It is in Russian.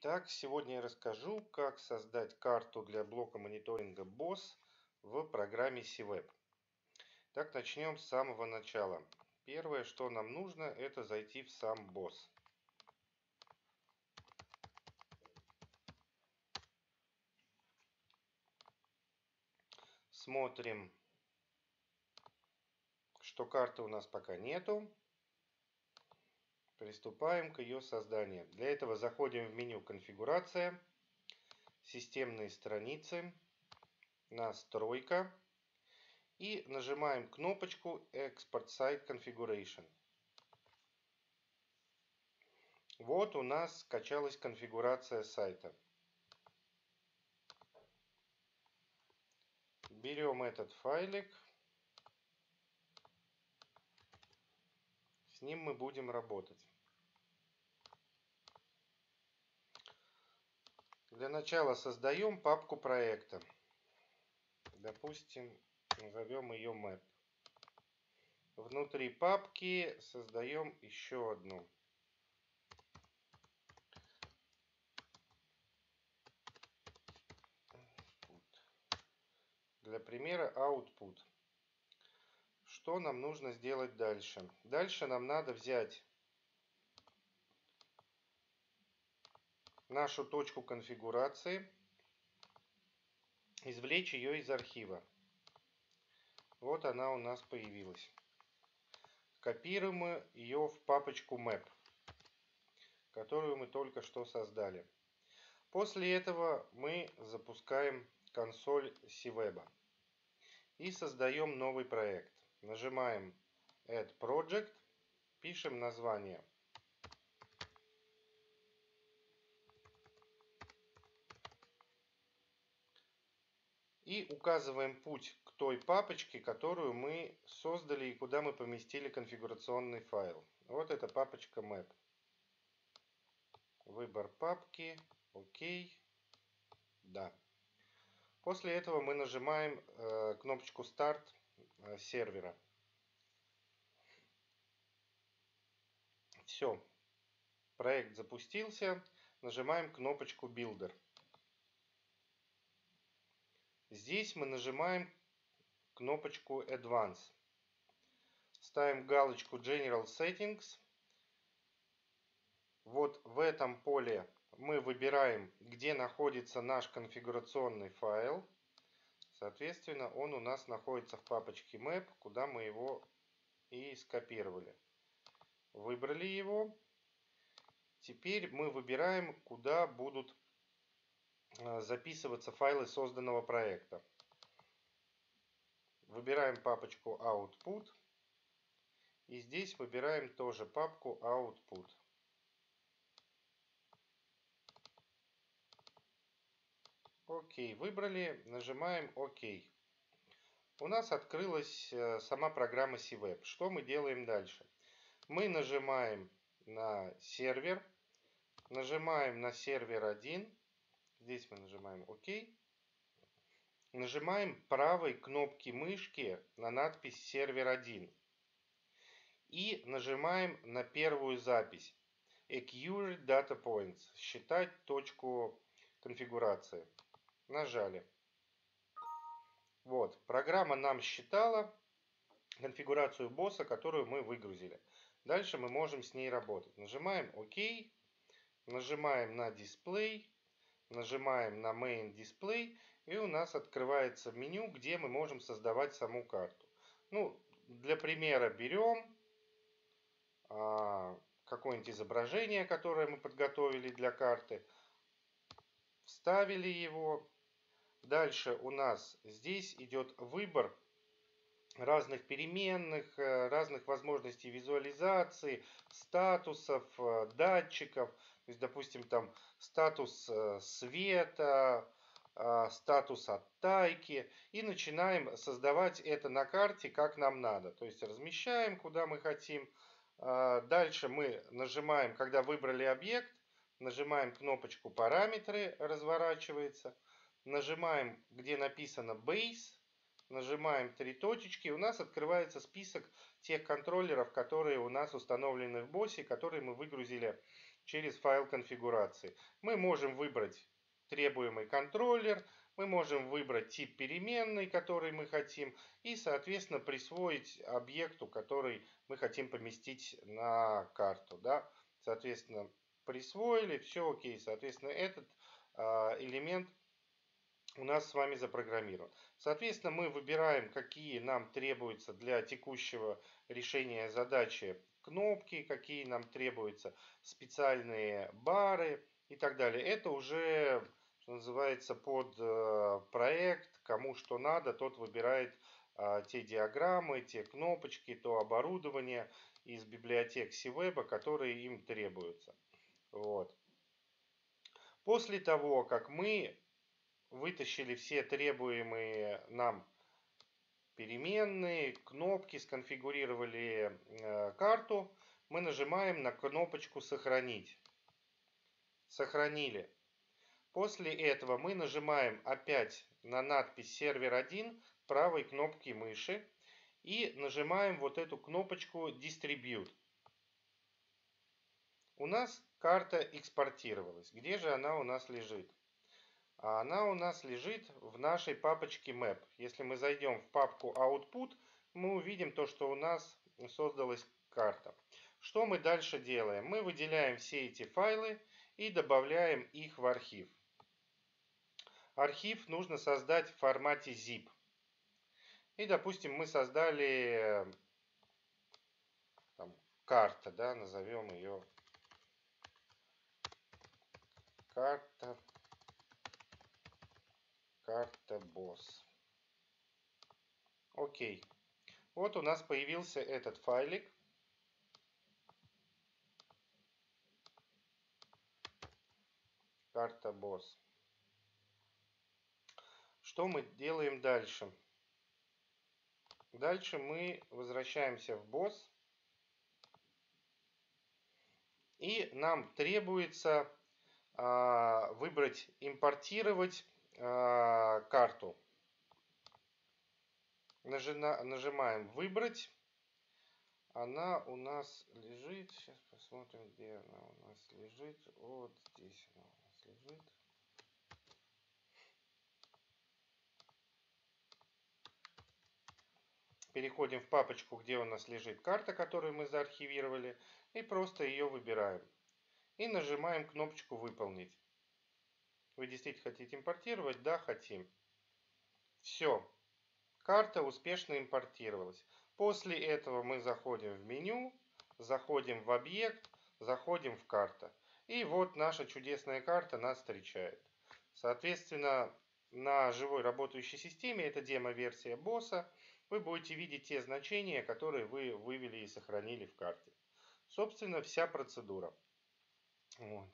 Итак, сегодня я расскажу, как создать карту для блока мониторинга BOSS в программе CWeb. Так, начнем с самого начала. Первое, что нам нужно, это зайти в сам BOSS. Смотрим, что карты у нас пока нету. Приступаем к ее созданию. Для этого заходим в меню «Конфигурация», «Системные страницы», «Настройка» и нажимаем кнопочку «Export Site Configuration». Вот у нас скачалась конфигурация сайта. Берем этот файлик. С ним мы будем работать. Для начала создаем папку проекта. Допустим, назовем ее Map. Внутри папки создаем еще одну. Для примера output. Что нам нужно сделать дальше? Дальше нам надо взять нашу точку конфигурации, извлечь ее из архива. Вот она у нас появилась. Копируем ее в папочку map, которую мы только что создали. После этого мы запускаем консоль CWeb и создаем новый проект. Нажимаем Add Project, пишем название. И указываем путь к той папочке, которую мы создали и куда мы поместили конфигурационный файл. Вот эта папочка Map. Выбор папки, ОК, да. После этого мы нажимаем э, кнопочку Start Э, сервера. Все. Проект запустился. Нажимаем кнопочку Builder. Здесь мы нажимаем кнопочку Advance. Ставим галочку General Settings. Вот в этом поле мы выбираем, где находится наш конфигурационный файл. Соответственно, он у нас находится в папочке map, куда мы его и скопировали. Выбрали его. Теперь мы выбираем, куда будут записываться файлы созданного проекта. Выбираем папочку Output. И здесь выбираем тоже папку Output. Окей, выбрали, нажимаем ОК. У нас открылась э, сама программа CWeb. Что мы делаем дальше? Мы нажимаем на сервер, нажимаем на сервер 1, здесь мы нажимаем ОК, нажимаем правой кнопки мышки на надпись сервер 1 и нажимаем на первую запись Accurate Data Points, считать точку конфигурации. Нажали. Вот, программа нам считала конфигурацию босса, которую мы выгрузили. Дальше мы можем с ней работать. Нажимаем ОК, нажимаем на дисплей, нажимаем на Main Display, и у нас открывается меню, где мы можем создавать саму карту. Ну, для примера берем а, какое-нибудь изображение, которое мы подготовили для карты, вставили его, Дальше у нас здесь идет выбор разных переменных, э, разных возможностей визуализации, статусов, э, датчиков. То есть, допустим, там статус э, света, статус оттайки. И начинаем создавать это на карте, как нам надо. То есть, размещаем, куда мы хотим. Дальше мы нажимаем, когда выбрали объект, нажимаем кнопочку «Параметры», разворачивается – нажимаем, где написано Base, нажимаем три точечки, у нас открывается список тех контроллеров, которые у нас установлены в боссе, которые мы выгрузили через файл конфигурации. Мы можем выбрать требуемый контроллер, мы можем выбрать тип переменной, который мы хотим, и, соответственно, присвоить объекту, который мы хотим поместить на карту. Да? Соответственно, присвоили, все окей. Соответственно, этот а, элемент у нас с вами запрограммирован. Соответственно, мы выбираем, какие нам требуются для текущего решения задачи кнопки, какие нам требуются специальные бары и так далее. Это уже, что называется, под э, проект, кому что надо, тот выбирает а, те диаграммы, те кнопочки, то оборудование из библиотек CWeb, которые им требуются. Вот. После того, как мы вытащили все требуемые нам переменные, кнопки, сконфигурировали э, карту, мы нажимаем на кнопочку «Сохранить». Сохранили. После этого мы нажимаем опять на надпись «Сервер 1» правой кнопки мыши и нажимаем вот эту кнопочку «Distribute». У нас карта экспортировалась. Где же она у нас лежит? А она у нас лежит в нашей папочке Map. Если мы зайдем в папку Output, мы увидим то, что у нас создалась карта. Что мы дальше делаем? Мы выделяем все эти файлы и добавляем их в архив. Архив нужно создать в формате zip. И, допустим, мы создали там, карта, да, назовем ее карта карта босс. Окей. Вот у нас появился этот файлик. Карта босс. Что мы делаем дальше? Дальше мы возвращаемся в босс. И нам требуется а, выбрать импортировать а, карту. Нажимаем «Выбрать». Она у нас лежит. Сейчас посмотрим, где она у нас лежит. Вот здесь она у нас лежит. Переходим в папочку, где у нас лежит карта, которую мы заархивировали. И просто ее выбираем. И нажимаем кнопочку «Выполнить». Вы действительно хотите импортировать? Да, хотим. Все. Карта успешно импортировалась. После этого мы заходим в меню, заходим в объект, заходим в карта. И вот наша чудесная карта нас встречает. Соответственно, на живой работающей системе, это демо-версия босса, вы будете видеть те значения, которые вы вывели и сохранили в карте. Собственно, вся процедура. Вот.